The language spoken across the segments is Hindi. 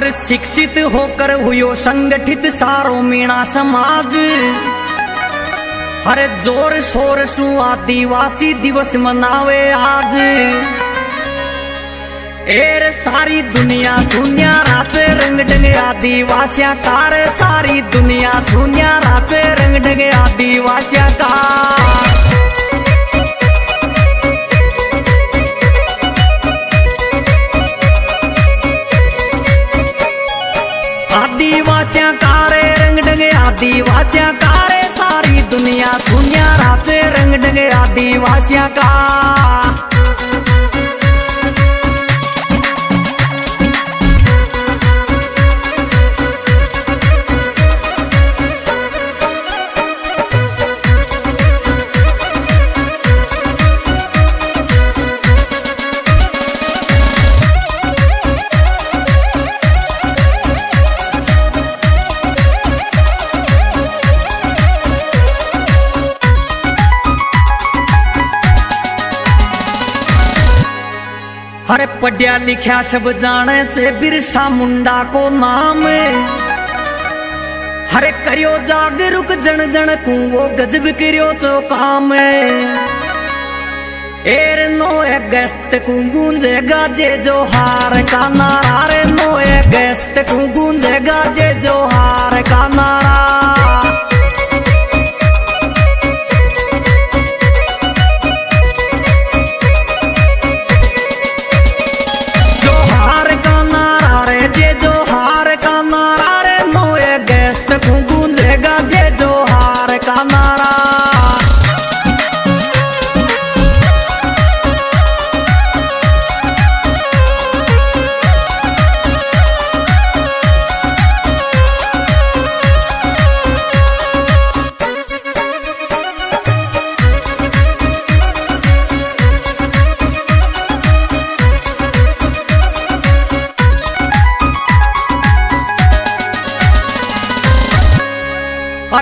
अरे शिक्षित होकर हुयो संगठित सारो मीणा समाज। अरे ज़ोर शोर सु आदिवासी दिवस मनावे आज। एर सारी दुनिया सुनिया, रात रंग डंगे आदिवासिया कार। सारी दुनिया सुनिया, रात रंग डंगे आदिवासिया का आदिवासिया कारे रंग डंगे आदिवासिया कारे सारी दुनिया सुनिया रात रंग डंगे आदिवासिया का पढ़िया लिखा सब जाने से बिरसा मुंडा को नाम हरे करियो जागरूक जन जन को वो गजब करियो तो काम एर नो अगस्त को गूंजेगा जे जो हार का नारा रे नो अगस्त को गूंजेगा जे जो हार का नारा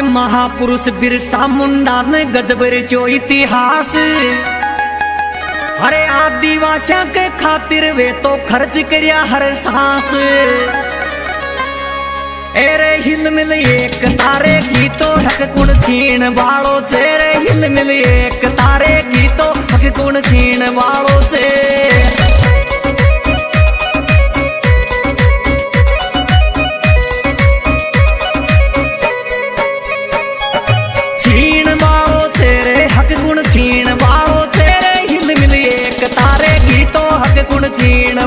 अरे महापुरुष बिरसा मुंडा ने गजब रचो इतिहास। हरे आदिवासियों के खातिर वे तो खर्च करिया हर सांस। एरे हिल मिल एक तारे गीतो हक कुण छीन वालो तेरे हिल मिल एक तारे की तो हक कुण छीन वालो से। गुण वालो तेरे हिल मिल एक तारे गीतो हक गुण छीण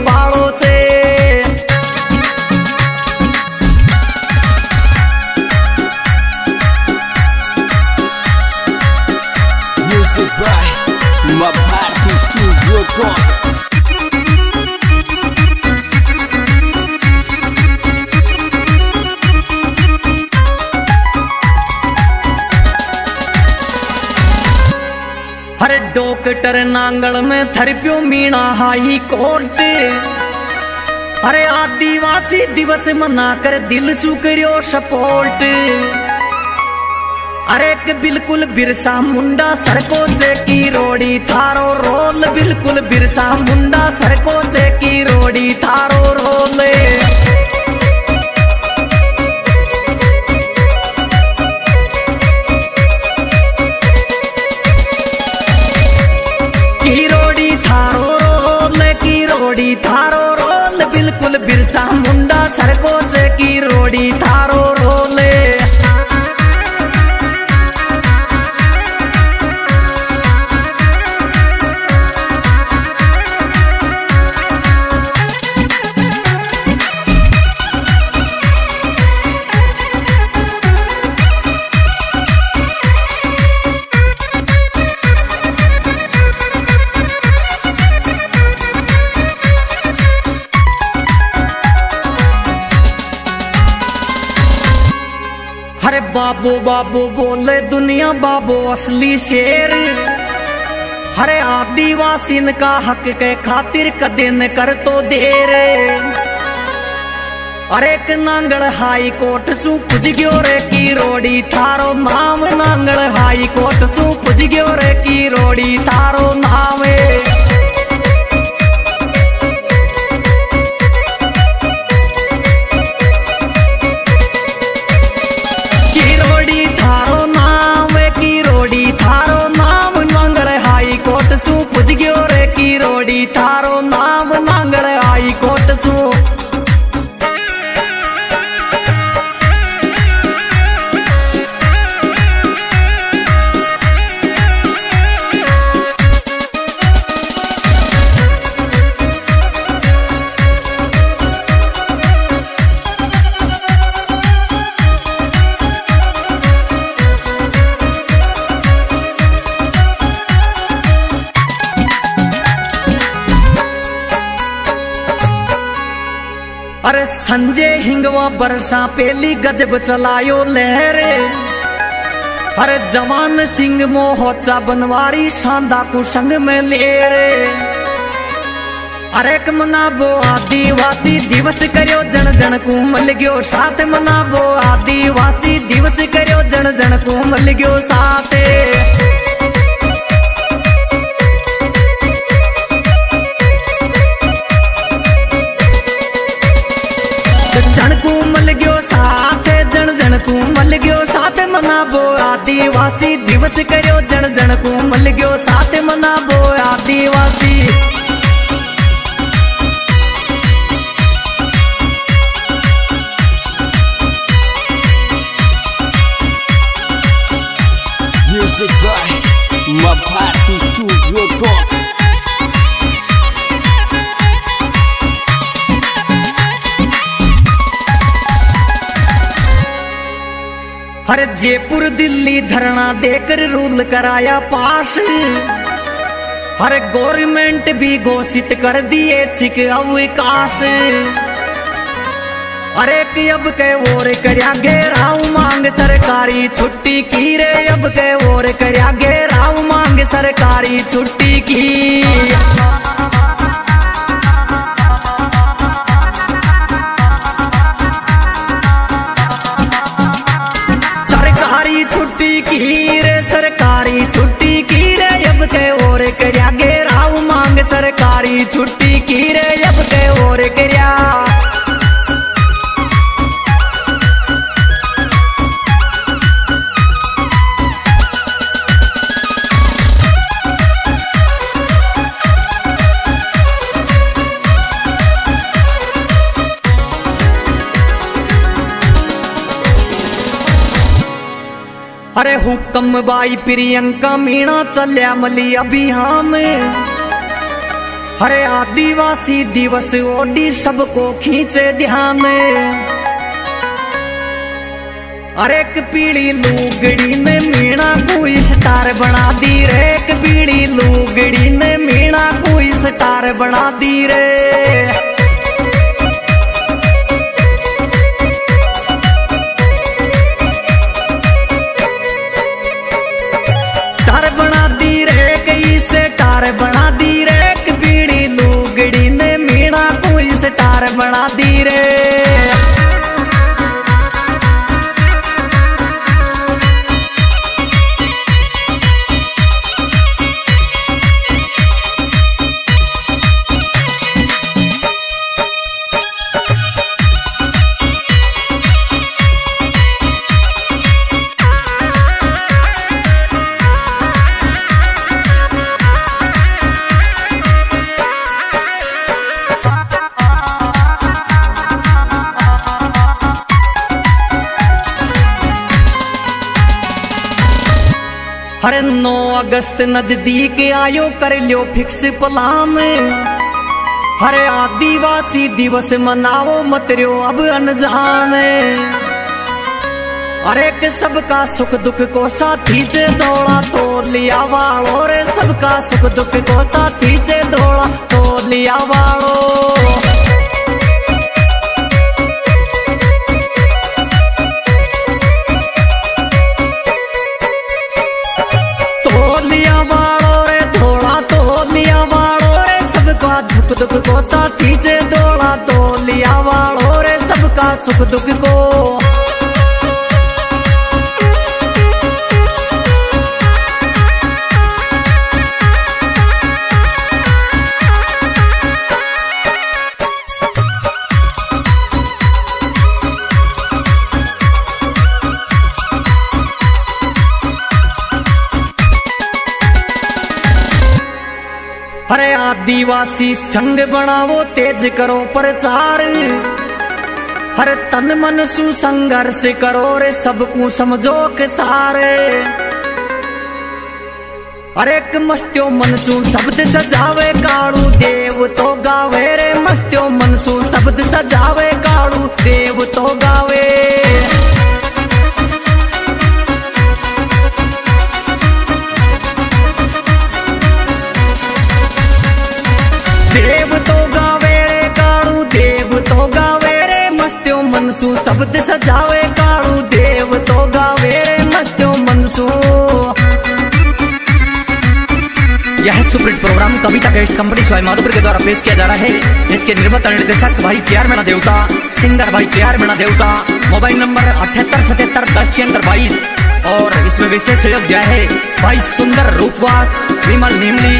डॉक्टर नांगल में थरप्यो मीणा हाई कोर्ट। अरे आदिवासी दिवस मनाकर दिल सु करियो सपोर्ट। अरे एक बिल्कुल बिरसा मुंडा सड़को से की रोड़ी थारो रोल। बिल्कुल बिरसा मुंडा सड़को से की रोड़ी थारो रोल। बिरसा बाबू बोले, दुनिया बाबू असली शेर। हरे आदिवासीन का हक के खातिर कदे न कर तो देर। अरे नांगल हाई कोर्ट सु पुज गयो रे की रोड़ी, थारो नाम नांगल हाई कोर्ट सु पुज गयो रे की रोड़ी, थारो नाम। बरसा पेली गजब चलायो लहरे। अरे जवान सिंह मोहोचा बनवारी शांदा को संग में ले रे अरे मनाबो आदिवासी दिवस करो जन जन को मल गयो साथ मनाबो आदिवासी दिवस करो जन जन को मल गयो साथ। मनाबो, आदिवासी दिवस करो जन जन को मल गयो साथ मनाबो, आदिवासी। Music by Mapati Studio अरे जयपुर, दिल्ली धरना देकर रूल कराया पास। हर गवर्नमेंट भी घोषित कर दिए छिक अवकाश अरे कि अब के और करया घेराव, मांग सरकारी छुट्टी की रे। अब के और करया घेराव, मांग सरकारी छुट्टी की। अरे हुक्म बाई प्रियंका मीणा चल्या मली अभियान अरे आदिवासी दिवस ओडी सबको खींचे ध्यान अरे एक पीड़ी लूगड़ी ने मीणा को स्टार बना दी रे। एक पीड़ी लूगड़ी ने मीणा को स्टार बना दी रे। 9 अगस्त नज़दीक आयो, कर लियो फिक्स प्लान। हरे आदिवासी दिवस मनाओ, मत रियो अब अनजान। अरे के सबका सुख दुख को साथी से दौड़ा तो लिया वालो रे सबका सुख दुख को साथी से दौड़ा तो लिया वालो दुख दुख को साथी से दौड़ा तो लिया वालों रे सबका सुख दुख को। आदिवासी संग बनावो तेज करो प्रचार। हर तन मन सु संघर्ष करो रे, सबको समझो के सारे अरे मस्त्यो मनसू शब्द सजावे, काड़ू देव तो गावे रे। मस्त्यो मनसू शब्द सजावे, काड़ू देव तो गावे। मनसू शब्द सजावे काड़ू देव तो गावे रे मस्त्यो मनसू। यह Supreet program Kavita best company स्वाई माधुपुर के द्वारा पेश किया जा रहा है। इसके निर्माता निर्देशक भाई प्यार मीणा देवता, सिंगर भाई प्यार मीणा देवता, मोबाइल नंबर अठहत्तर, सतहत्तर, दस, छिहत्तर, बाईस, और इसमें विशेष सहयोग दिया है भाई सुंदर रूपवास, विमल नीमली।